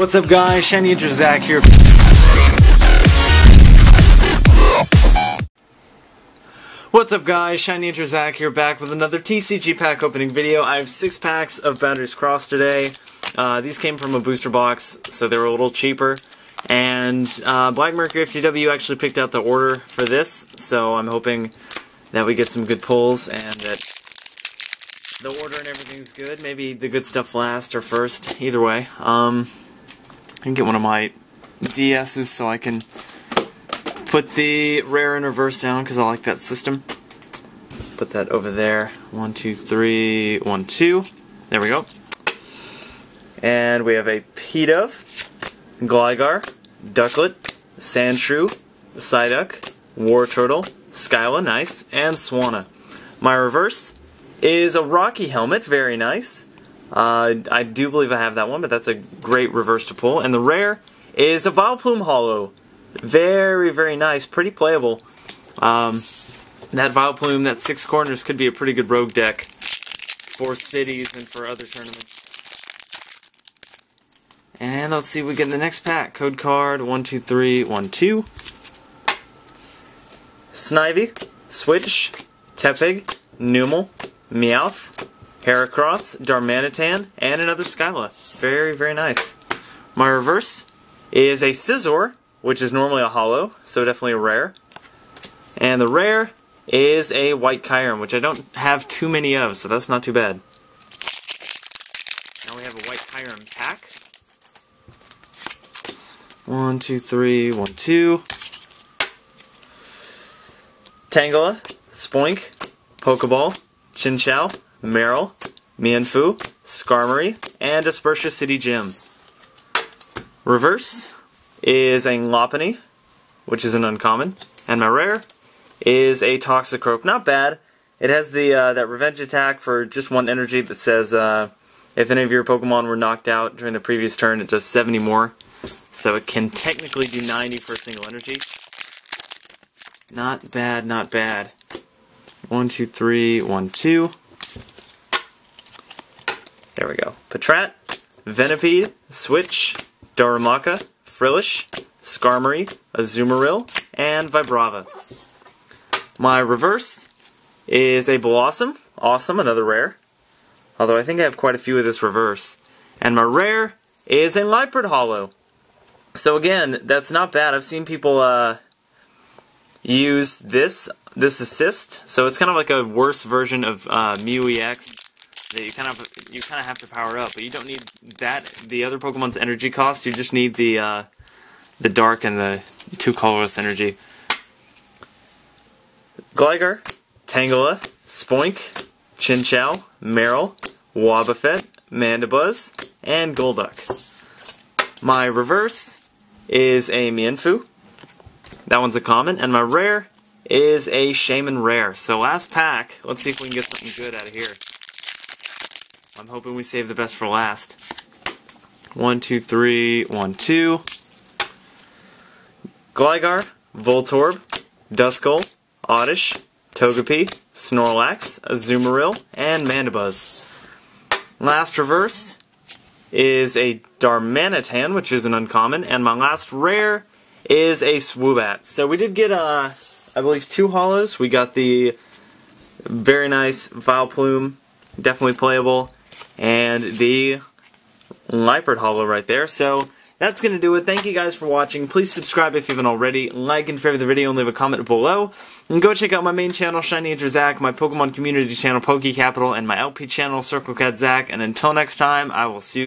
What's up guys, Shiny Hunter Zach here. What's up guys, Shiny Hunter Zach here back with another TCG pack opening video. I have six packs of Boundaries Crossed today. Uh, these came from a booster box, so they were a little cheaper. And uh, Black Mercury FTW actually picked out the order for this, so I'm hoping that we get some good pulls and that the order and everything's good. Maybe the good stuff last or first, either way. Um, Can get one of my DSs so I can put the rare and reverse down because I like that system. Put that over there. One, two, three, one, two. There we go. And we have a Pidove, Gligar, Ducklett, Sandshrew, Psyduck, Wartortle, Skyla, nice, and Swanna. My reverse is a Rocky Helmet, very nice. Uh, I do believe I have that one, but that's a great reverse to pull. And the rare is a Vileplume Holo. Very, very nice. Pretty playable. Um, that Vileplume, that six corners could be a pretty good rogue deck for cities and for other tournaments. And let's see we get in the next pack. Code card, one, two, three, one, two. Snivy, Switch, Tepig, Numel, Meowth, Heracross, Darmanitan, and another Skyla. Very, very nice. My reverse is a Scizor, which is normally a holo, so definitely a rare. And the rare is a White Kyurem, which I don't have too many of, so that's not too bad. Now we have a White Kyurem pack. One, two, three, one, two. Tangela, Spoink, Pokeball, Chinchou, Marill, Mienfoo, Skarmory, and Aspertia City Gym. Reverse is a Lopunny, which is an uncommon, and my rare is a Toxicroak. Not bad. It has the uh, that revenge attack for just one energy that says uh, if any of your Pokemon were knocked out during the previous turn, it does 70 more. So it can technically do 90 for a single energy. Not bad, not bad. One, two, three, one, two. We go. Patrat, Venipede, Switch, Darumaka, Frillish, Skarmory, Azumarill, and Vibrava. My reverse is a Blossom. Awesome, another rare. Although I think I have quite a few of this reverse. And my rare is a Liepard Holo. So again, that's not bad. I've seen people uh, use this this assist. So it's kind of like a worse version of uh, EX that you kind of you kind of have to power up, but you don't need that. The other Pokemon's energy cost. You just need the uh, the dark and the two colorless energy. Gligar, Tangela, Spoink, Chinchou, Marill, Wobbuffet, Mandibuzz, and Golduck. My reverse is a Mienfoo. That one's a common, and my rare is a Shaymin Rare. So last pack, let's see if we can get something good out of here. I'm hoping we save the best for last. One, two, three, one, two. Gligar, Voltorb, Duskull, Oddish, Togepi, Snorlax, Azumarill, and Mandibuzz. Last reverse is a Darmanitan, which is an uncommon, and my last rare is a Swoobat. So we did get, uh, I believe, two holos. We got the very nice Vileplume, definitely playable, and the Liepard Holo right there. So that's going to do it. Thank you guys for watching. Please subscribe if you haven't already. Like and favorite the video and leave a comment below. And go check out my main channel, Shiny Hunter Zach, my Pokemon community channel, Poke Capital, and my LP channel, Circle Cat Zach. And until next time, I will see you.